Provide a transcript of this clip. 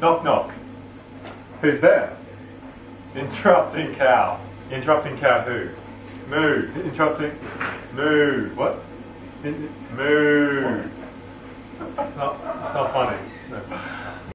Knock knock. Who's there? Interrupting cow. Interrupting cow who? Moo. Interrupting. Moo. What? In- Moo. It's not. It's not funny. No.